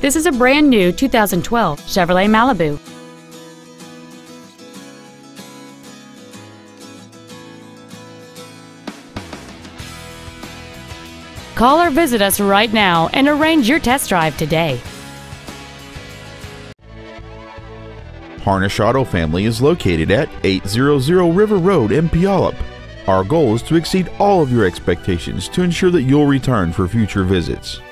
This is a brand new 2012 Chevrolet Malibu. Call or visit us right now and arrange your test drive today. Harnish Auto Family is located at 800 River Road in Puyallup. Our goal is to exceed all of your expectations to ensure that you'll return for future visits.